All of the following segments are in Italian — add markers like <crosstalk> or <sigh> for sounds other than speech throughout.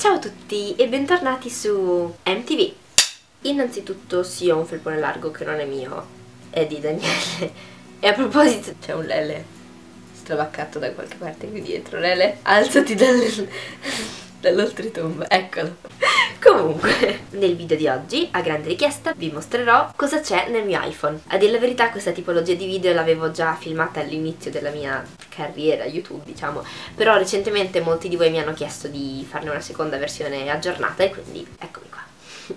Ciao a tutti e bentornati su MTV. Innanzitutto sì ho un felpone largo che non è mio, è di Daniele. E a proposito c'è un Lele stravaccato da qualche parte qui dietro. Lele, alzati dall'oltretomba, eccolo. <laughs> Comunque, nel video di oggi, a grande richiesta, vi mostrerò cosa c'è nel mio iPhone. A dire la verità, questa tipologia di video l'avevo già filmata all'inizio della mia carriera YouTube, diciamo, però recentemente molti di voi mi hanno chiesto di farne una seconda versione aggiornata e quindi eccomi qua.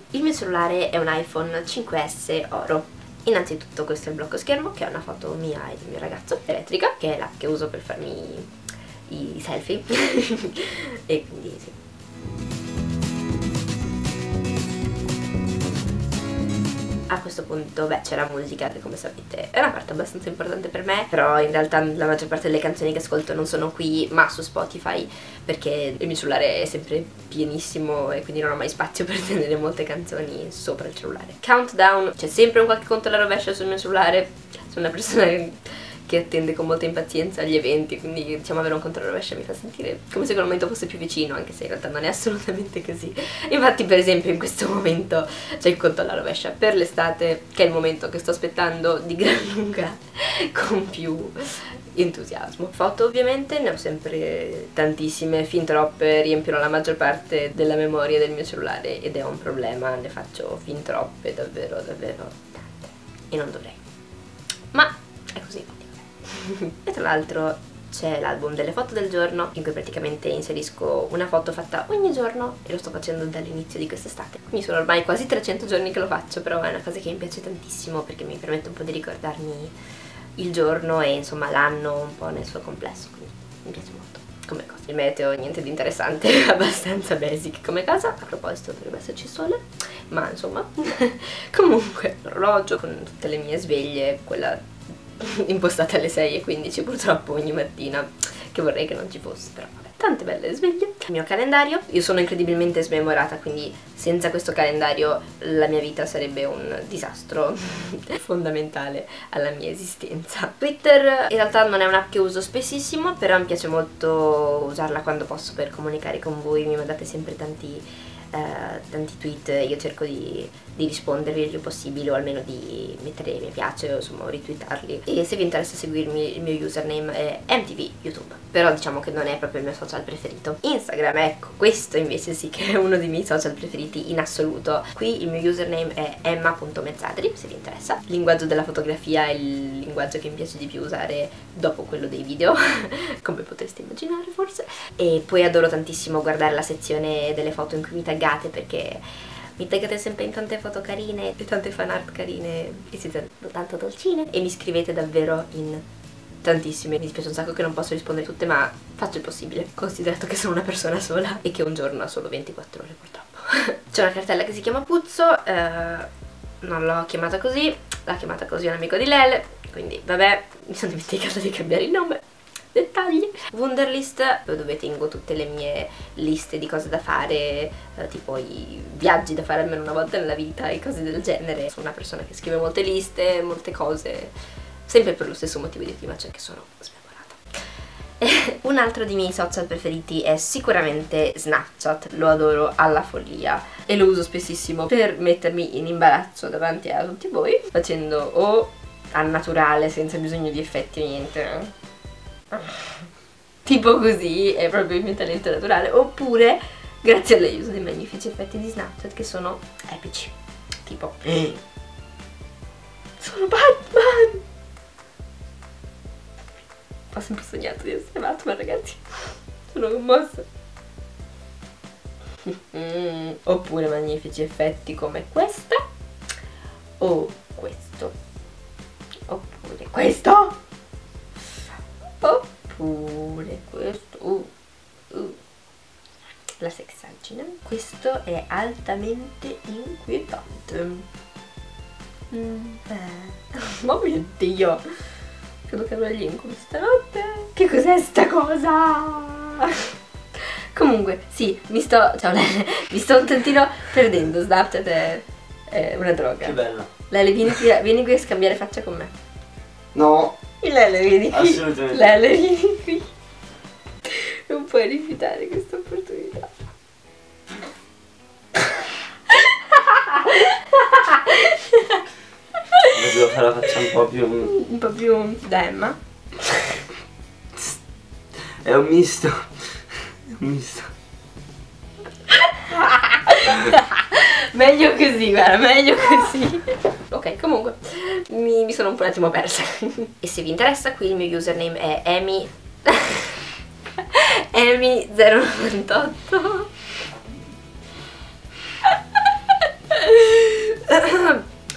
<laughs> Il mio cellulare è un iPhone 5S Oro. Innanzitutto questo è il blocco schermo, che è una foto mia e del mio ragazzo, elettrica, che è l'app che uso per farmi i selfie. <laughs> e quindi sì, a questo punto, beh, c'è la musica che come sapete è una parte abbastanza importante per me, però in realtà la maggior parte delle canzoni che ascolto non sono qui, ma su Spotify, perché il mio cellulare è sempre pienissimo e quindi non ho mai spazio <laughs> per tenere molte canzoni sopra il cellulare. Countdown, c'è sempre un qualche conto alla rovescia sul mio cellulare, sono una persona che attende con molta impazienza gli eventi, quindi diciamo avere un controllo rovescia mi fa sentire come se quel momento fosse più vicino, anche se in realtà non è assolutamente così. Infatti per esempio in questo momento c'è il conto alla rovescia per l'estate, che è il momento che sto aspettando di gran lunga <laughs> con più entusiasmo. Foto ovviamente ne ho sempre tantissime, fin troppe, riempiono la maggior parte della memoria del mio cellulare ed è un problema, ne faccio fin troppe, davvero, davvero tante. E non dovrei. Ma è così e tra l'altro c'è l'album delle foto del giorno in cui praticamente inserisco una foto fatta ogni giorno e lo sto facendo dall'inizio di quest'estate. Quindi sono ormai quasi 300 giorni che lo faccio, però è una cosa che mi piace tantissimo perché mi permette un po' di ricordarmi il giorno e insomma l'anno un po' nel suo complesso, quindi mi piace molto come cosa. Il meteo niente di interessante, <laughs> abbastanza basic come casa, a proposito dovrebbe esserci sole, ma insomma <laughs> comunque l'orologio con tutte le mie sveglie, quella <laughs> impostate alle 6.15 purtroppo ogni mattina, che vorrei che non ci fosse, però vabbè, tante belle sveglie. Il mio calendario, io sono incredibilmente smemorata, quindi senza questo calendario la mia vita sarebbe un disastro <laughs> fondamentale alla mia esistenza. Twitter in realtà non è un'app che uso spessissimo, però mi piace molto usarla quando posso per comunicare con voi, mi mandate sempre tanti, eh, tanti tweet, io cerco di di rispondervi il più possibile o almeno di mettere mi piace o insomma retweetarli. E se vi interessa seguirmi il mio username è MTV YouTube. Però diciamo che non è proprio il mio social preferito. Instagram ecco questo invece sì che è uno dei miei social preferiti in assoluto. Qui il mio username è emma.mezzadri se vi interessa. Il linguaggio della fotografia è il linguaggio che mi piace di più usare dopo quello dei video <laughs> come potreste immaginare forse. E poi adoro tantissimo guardare la sezione delle foto in cui mi taggate perché mi taggate sempre in tante foto carine e tante fan art carine e siete tanto dolcine e mi scrivete davvero in tantissime. Mi dispiace un sacco che non posso rispondere tutte, ma faccio il possibile, considerato che sono una persona sola e che un giorno ha solo 24 ore purtroppo. <laughs> C'è una cartella che si chiama Puzzo, eh, non l'ho chiamata così, l'ha chiamata così un amico di Lele, quindi vabbè, mi sono dimenticata di cambiare il nome dettagli. Wunderlist dove tengo tutte le mie liste di cose da fare, eh, tipo i viaggi da fare almeno una volta nella vita e cose del genere. Sono una persona che scrive molte liste, molte cose, sempre per lo stesso motivo di prima, cioè che sono. <laughs> Un altro dei miei social preferiti è sicuramente Snapchat, lo adoro alla follia e lo uso spessissimo per mettermi in imbarazzo davanti a tutti voi facendo o al naturale senza bisogno di effetti niente <laughs> tipo così è proprio il mio talento naturale. Oppure grazie all'aiuto dei magnifici effetti di Snapchat che sono epici. Tipo eh. sono Batman! Ho sempre sognato di essere Batman ragazzi. Sono commossa. Mm. <laughs> oppure magnifici effetti come questa o questo. Oppure questo oppure questo. Uh, uh. la sexagine. Questo è altamente inquietante. Mm, eh. <laughs> oh mio dio. Credo che avrò gli incubi stanotte. Che cos'è sta cosa? <laughs> Comunque sì mi sto ciao Lele <laughs> mi sto un tantino perdendo. Snapchat è, è una droga. Che bella. Lele vieni qui, vieni qui a scambiare faccia con me. No Lele vieni qui. Assolutamente. Lele vieni qui. Non puoi rifiutare questa opportunità. Devo fare la faccia un po' più... Un po' più da Emma. È un misto. È un misto. <laughs> meglio così, guarda, meglio così. Ok, comunque mi, mi, sono un po' un attimo persa. e se vi interessa, qui il mio username è <laughs> Emi... Emi098.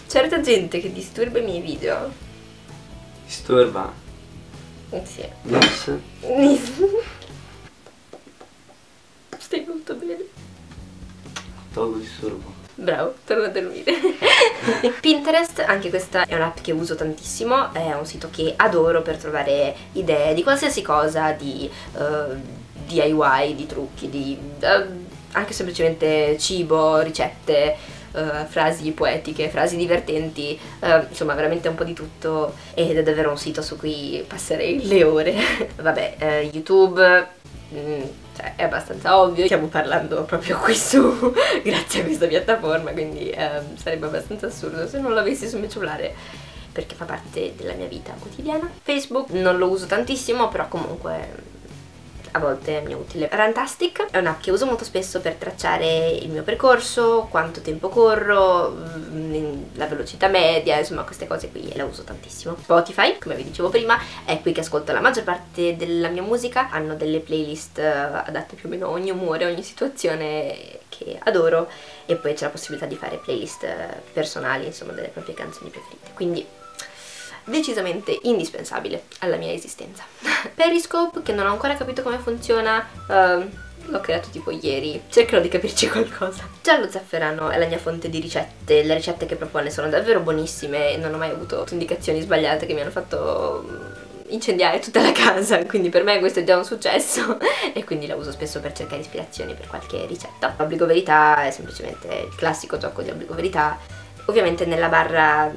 Certa gente che disturba i miei video. Disturba? Sì. Yes. Stai molto bene. Tolgo disturbo. Bravo, torna a dormire. <laughs> Pinterest, anche questa è un'app che uso tantissimo, è un sito che adoro per trovare idee di qualsiasi cosa, di uh, eh, DIY, di trucchi, di uh, anche semplicemente cibo, ricette. Uh, frasi poetiche, frasi divertenti, insomma veramente un po' di tutto ed è davvero un sito su cui passerei le ore. <laughs> Vabbè, YouTube, mm, cioè è abbastanza ovvio, stiamo parlando proprio qui su <laughs> grazie a questa piattaforma, quindi um, sarebbe abbastanza assurdo se non l'avessi sul mio cellulare perché fa parte della mia vita quotidiana. Facebook non lo uso tantissimo, però comunque a volte mi è utile. Rantastic è un'app che uso molto spesso per tracciare il mio percorso, quanto tempo corro, mm, la velocità media, insomma queste cose qui la uso tantissimo. Spotify, come vi dicevo prima, è qui che ascolto la maggior parte della mia musica, hanno delle playlist eh, adatte più o meno a ogni umore, ogni situazione che adoro e poi c'è la possibilità di fare playlist eh, personali, insomma delle proprie canzoni preferite. Quindi decisamente indispensabile alla mia esistenza. <laughs> Periscope, che non ho ancora capito come funziona, uh, l'ho creato tipo ieri, cercherò di capirci <laughs> qualcosa. Giallo Zafferano è la mia fonte di ricette, le ricette che propone sono davvero buonissime e non ho mai avuto indicazioni sbagliate che mi hanno fatto mm, incendiare tutta la casa, <laughs> quindi per me questo è già un successo e quindi la uso spesso per cercare ispirazioni per qualche ricetta. Obbligo Verità è semplicemente il classico gioco di Obbligo Verità. Ovviamente nella barra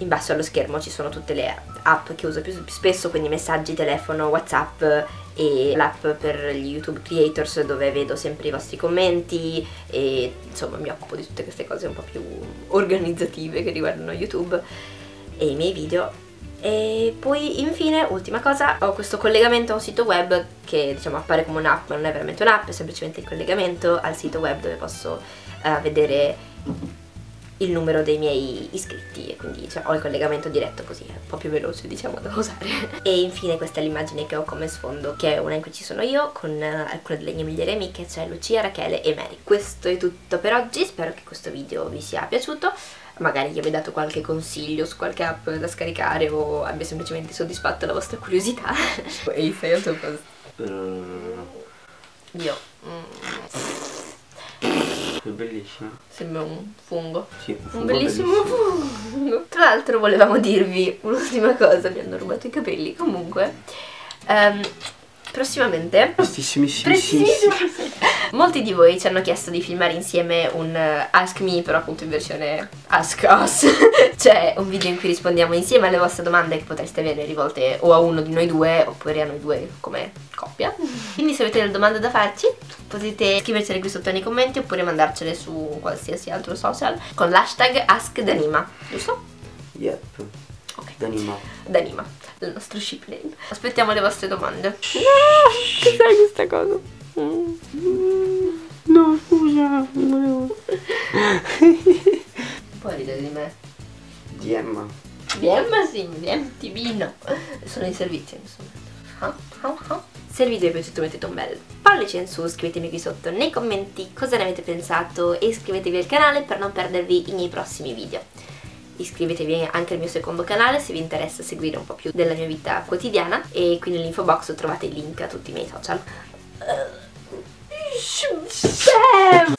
in basso allo schermo ci sono tutte le app che uso più spesso, quindi messaggi, telefono, whatsapp e l'app per gli YouTube creators dove vedo sempre i vostri commenti e insomma mi occupo di tutte queste cose un po' più organizzative che riguardano YouTube e i miei video. E poi infine, ultima cosa, ho questo collegamento a un sito web che diciamo appare come un'app ma non è veramente un'app, è semplicemente il collegamento al sito web dove posso uh, vedere il numero dei miei iscritti e quindi cioè, ho il collegamento diretto così è un po' più veloce diciamo da usare. <laughs> E infine questa è l'immagine che ho come sfondo che è una in cui ci sono io con uh, alcune delle mie migliori amiche cioè Lucia, Rachele e Mary. Questo è tutto per oggi spero che questo video vi sia piaciuto. Magari gli abbia dato qualche consiglio su qualche app da scaricare o abbia semplicemente soddisfatto la vostra curiosità. <laughs> E sei al tuo posto io mm. È bellissimo. Sembra un fungo. Sì, un, fungo un bellissimo, bellissimo fungo. Tra l'altro volevamo dirvi un'ultima cosa, mi hanno rubato i capelli. Comunque, um, prossimamente molti di voi ci hanno chiesto di filmare insieme un uh, Ask Me però appunto in versione Ask Us <laughs> cioè un video in cui rispondiamo insieme alle vostre domande che potreste avere rivolte o a uno di noi due oppure a noi due come coppia quindi se avete delle domande da farci potete scrivercele qui sotto nei commenti oppure mandarcele su qualsiasi altro social con l'hashtag AskDanima giusto? Yep Ok. Danima. Danima, il nostro ship name. Aspettiamo le vostre domande. No, cos'è questa cosa? No, volevo. Puoi ridere di me? Di Emma sì, di MTV no. Sono i servizi insomma. Ah, ah, ah. Se il video vi è piaciuto mettete un bel pollice in su, scrivetemi qui sotto nei commenti cosa ne avete pensato e iscrivetevi al canale per non perdervi i miei prossimi video iscrivetevi anche al mio secondo canale se vi interessa seguire un po' più della mia vita quotidiana e qui nell'info box trovate il link a tutti i miei social. Uh,